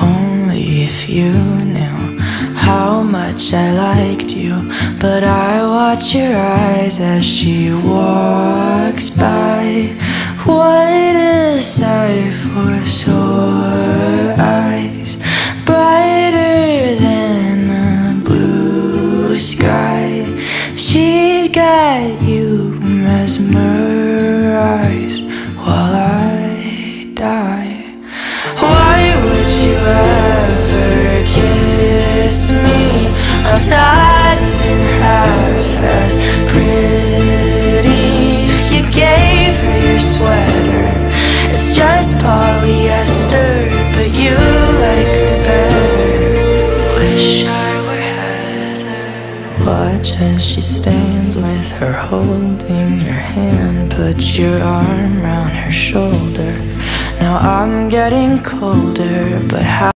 Only if you knew how much I liked you. But I watch your eyes as she walks by. What a sight for sore eyes, brighter than the blue sky. She's got you mesmerized Watch as she stands with her holding your hand. Put your arm round her shoulder. Now I'm getting colder, but how?